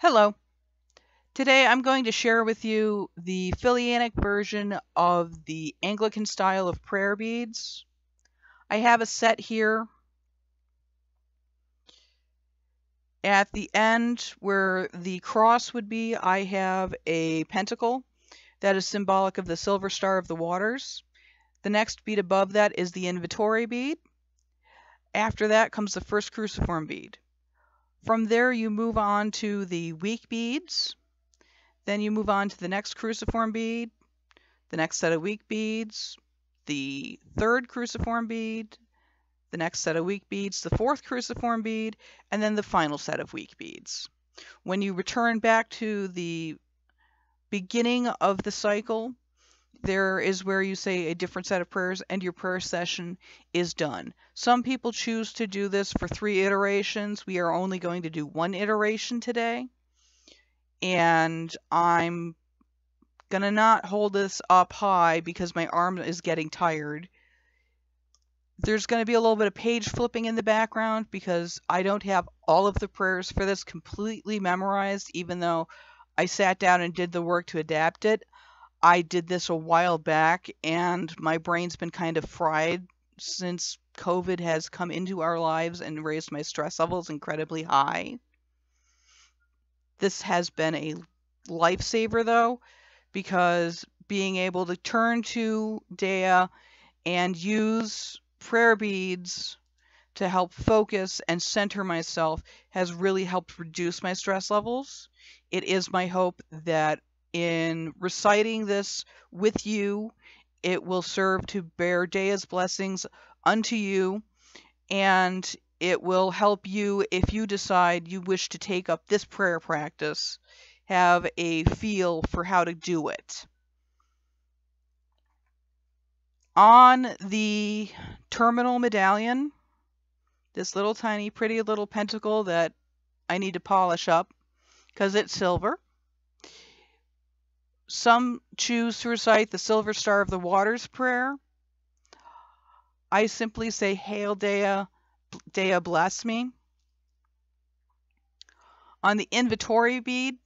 Hello. Today I'm going to share with you the Filianic version of the Anglican style of prayer beads. I have a set here. At the end where the cross would be, I have a pentacle that is symbolic of the silver star of the waters. The next bead above that is the invitatory bead. After that comes the first cruciform bead. From there, you move on to the week beads. Then you move on to the next cruciform bead, the next set of week beads, the third cruciform bead, the next set of week beads, the fourth cruciform bead, and then the final set of week beads. When you return back to the beginning of the cycle, there is where you say a different set of prayers and your prayer session is done. Some people choose to do this for three iterations. We are only going to do one iteration today. And I'm going to not hold this up high because my arm is getting tired. There's going to be a little bit of page flipping in the background because I don't have all of the prayers for this completely memorized, even though I sat down and did the work to adapt it. I did this a while back and my brain's been kind of fried since COVID has come into our lives and raised my stress levels incredibly high. This has been a lifesaver though, because being able to turn to Dea and use prayer beads to help focus and center myself has really helped reduce my stress levels. It is my hope that in reciting this with you, it will serve to bear Dea's blessings unto you, and it will help you if you decide you wish to take up this prayer practice, have a feel for how to do it. On the terminal medallion, this little tiny pretty little pentacle that I need to polish up because it's silver. Some choose to recite the Silver Star of the Waters prayer. I simply say, Hail Dea, Dea bless me. On the invitatory bead,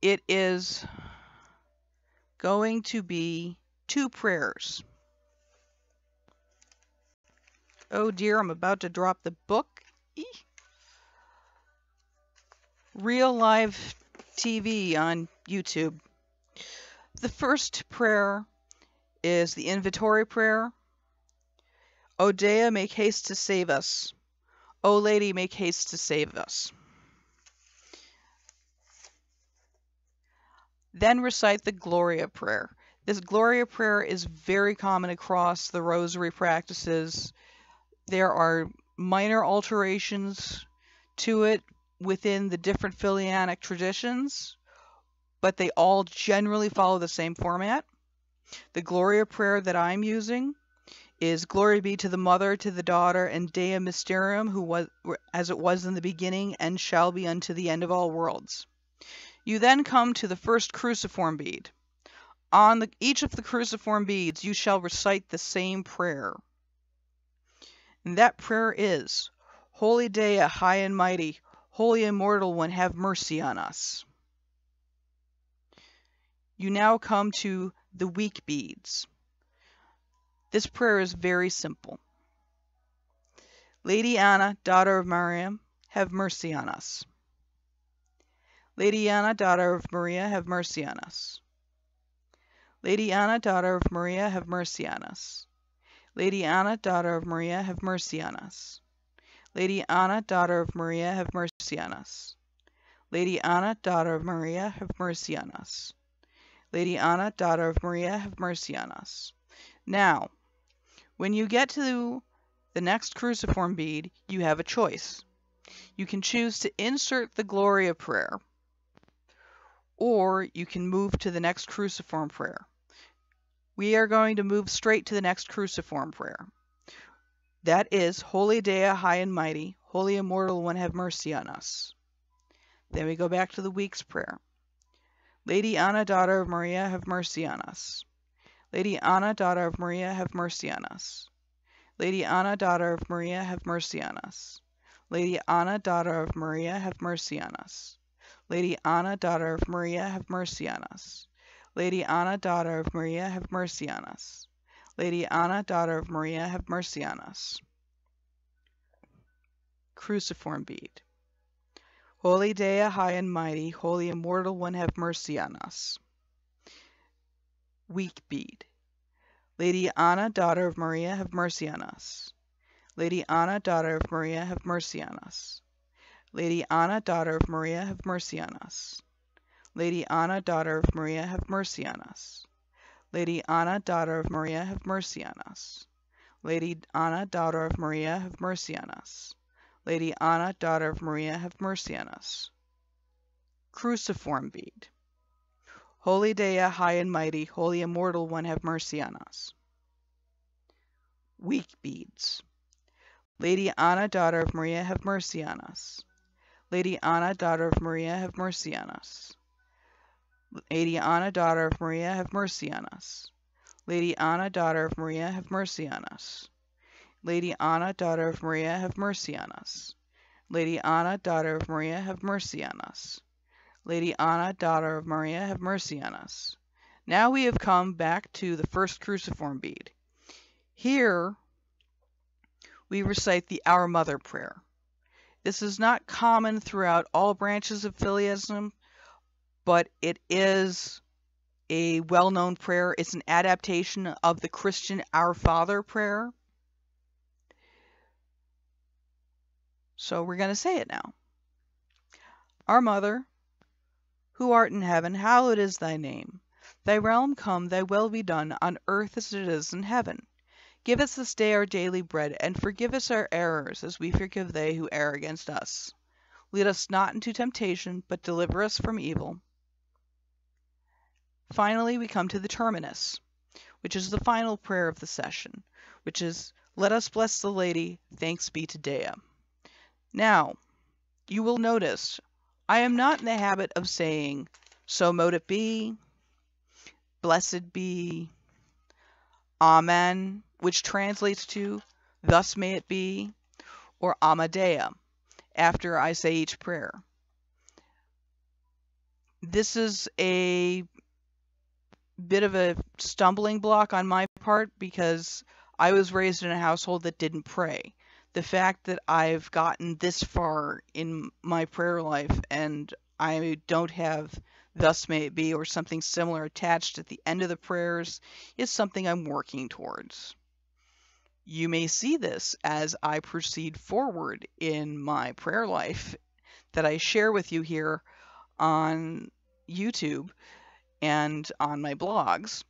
it is going to be two prayers. Oh dear, I'm about to drop the book. Real live TV on YouTube. The first prayer is the invitatory prayer. O Dea, make haste to save us. O Lady, make haste to save us. Then recite the Gloria prayer. This Gloria prayer is very common across the rosary practices. There are minor alterations to it within the different Filianic traditions, but they all generally follow the same format. The Gloria prayer that I'm using is Glory be to the Mother, to the Daughter, and Dea Mysterium, who was as it was in the beginning, and shall be unto the end of all worlds. You then come to the first cruciform bead. On the, each of the cruciform beads, you shall recite the same prayer. And that prayer is, Holy Dea, high and mighty, Holy Immortal One, have mercy on us. You now come to the week beads. This prayer is very simple. Lady Anna, daughter of Mariam, have mercy on us. Lady Anna, daughter of Maria, have mercy on us. Lady Anna, daughter of Maria, have mercy on us. Lady Anna, daughter of Maria, have mercy on us. Lady Anna, daughter of Maria, have mercy on us. Lady Anna, daughter of Maria, have mercy on us. Lady Anna, daughter of Maria, have mercy on us. Now, when you get to the next cruciform bead, you have a choice. You can choose to insert the Gloria prayer, or you can move to the next cruciform prayer. We are going to move straight to the next cruciform prayer. That is, Holy Dea, high and mighty, Holy Immortal One, have mercy on us. Then we go back to the week's prayer. Lady Anna, daughter of Maria, have mercy on us. Lady Anna, daughter of Maria, have mercy on us. Lady Anna, daughter of Maria, have mercy on us. Lady Anna, daughter of Maria, have mercy on us. Lady Anna, daughter of Maria, have mercy on us. Lady Anna, daughter of Maria, have mercy on us. Lady Anna, daughter of Maria, have mercy on us. Cruciform bead. Holy Dea, high and mighty, holy immortal one, have mercy on us. Week bead. Lady Anna, daughter of Maria, have mercy on us. Lady Anna, daughter of Maria, have mercy on us. Lady Anna, daughter of Maria, have mercy on us. Lady Anna, daughter of Maria, have mercy on us. Lady Anna, daughter of Maria, have mercy on us. Lady Anna, daughter of Maria, have mercy on us. Lady Anna, daughter of Maria, have mercy on us. Cruciform bead. Holy Dea, high and mighty, holy immortal one, have mercy on us. Week beads. Lady Anna, daughter of Maria, have mercy on us. Lady Anna, daughter of Maria, have mercy on us. Lady Anna, daughter of Maria, have mercy on us. Lady Anna, daughter of Maria, have mercy on us. Lady Anna, daughter of Maria, have mercy on us. Lady Anna, daughter of Maria, have mercy on us. Lady Anna, daughter of Maria, have mercy on us. Now we have come back to the first cruciform bead. Here we recite the Our Mother prayer. This is not common throughout all branches of Filianism, but it is a well-known prayer. It's an adaptation of the Christian Our Father prayer. So we're going to say it now. Our Mother, who art in heaven, hallowed is thy name. Thy realm come, thy will be done, on earth as it is in heaven. Give us this day our daily bread, and forgive us our errors, as we forgive they who err against us. Lead us not into temptation, but deliver us from evil. Finally, we come to the terminus, which is the final prayer of the session, which is, Let us bless the Lady, thanks be to Dea. Now, you will notice I am not in the habit of saying, so mote it be, blessed be, amen, which translates to, thus may it be, or Amadea, after I say each prayer. This is a bit of a stumbling block on my part because I was raised in a household that didn't pray the fact that I've gotten this far in my prayer life and I don't have thus may it be or something similar attached at the end of the prayers is something I'm working towards. You may see this as I proceed forward in my prayer life that I share with you here on YouTube and on my blogs.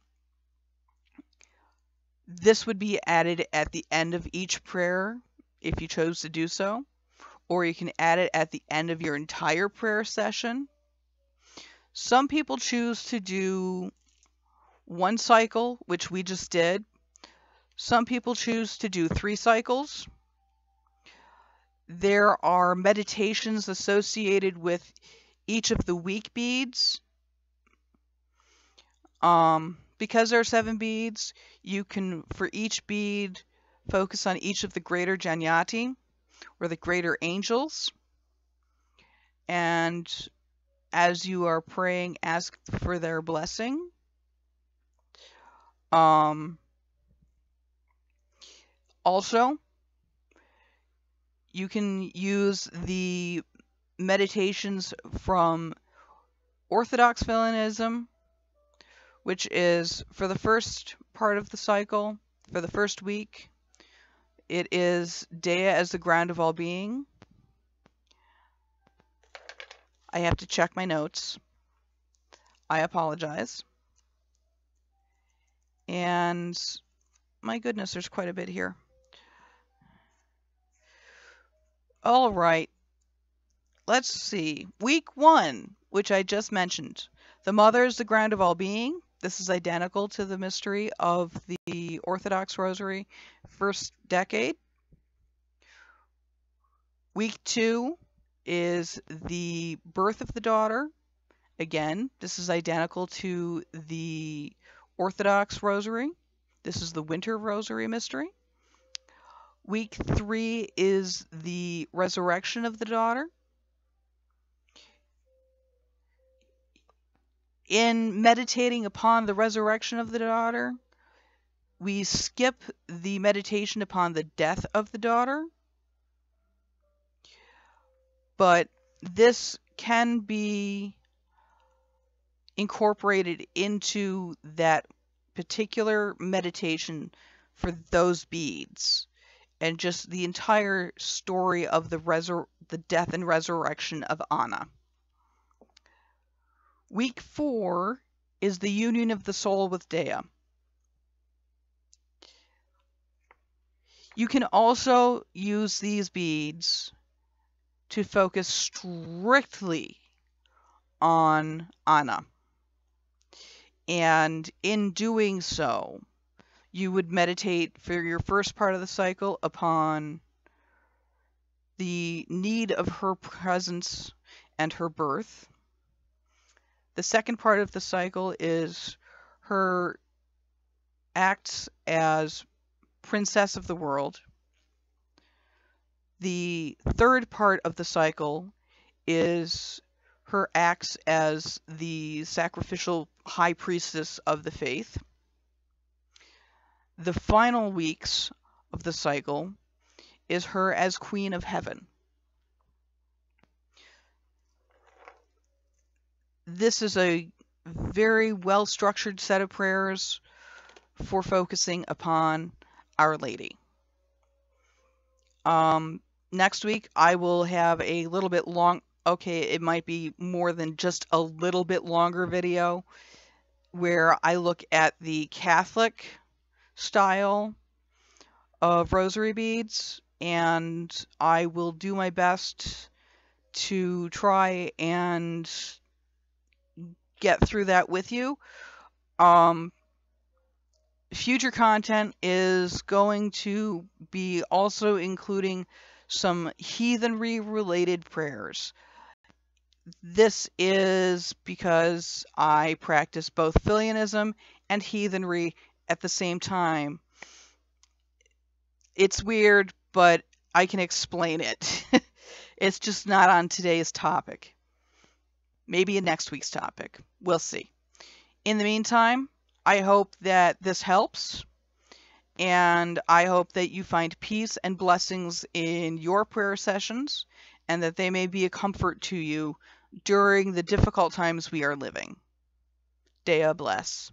This would be added at the end of each prayer if you chose to do so, or you can add it at the end of your entire prayer session. Some people choose to do one cycle, which we just did. Some people choose to do three cycles. There are meditations associated with each of the week beads. Um, because there are seven beads, you can, for each bead, Focus on each of the greater Janyati, or the greater angels. And as you are praying, ask for their blessing. Um, also, you can use the meditations from Orthodox Filianism, which is for the first part of the cycle, for the first week, it is Dea as the ground of all being. I have to check my notes. I apologize. And my goodness, there's quite a bit here. All right. Let's see. Week one, which I just mentioned. The mother is the ground of all being. This is identical to the mystery of the Orthodox Rosary first decade. Week two is the birth of the daughter. Again, this is identical to the Orthodox Rosary. This is the Winter Rosary Mystery. Week three is the resurrection of the daughter. In meditating upon the resurrection of the daughter, we skip the meditation upon the death of the daughter. But this can be incorporated into that particular meditation for those beads and just the entire story of the resur- the death and resurrection of Anna. Week 4 is the union of the soul with Dea. You can also use these beads to focus strictly on Anna. And in doing so, you would meditate for your first part of the cycle upon the need of her presence and her birth. The second part of the cycle is her acts as princess of the world. The third part of the cycle is her acts as the sacrificial high priestess of the faith. The final weeks of the cycle is her as queen of heaven. This is a very well structured set of prayers for focusing upon Our Lady. Um, next week, I will have a little bit long, okay, it might be more than just a little bit longer video where I look at the Catholic style of rosary beads and I will do my best to try and get through that with you. Um, future content is going to be also including some heathenry related prayers. This is because I practice both Filianism and heathenry at the same time. It's weird, but I can explain it. it's just not on today's topic. Maybe in next week's topic. We'll see. In the meantime, I hope that this helps. And I hope that you find peace and blessings in your prayer sessions and that they may be a comfort to you during the difficult times we are living. Dea bless.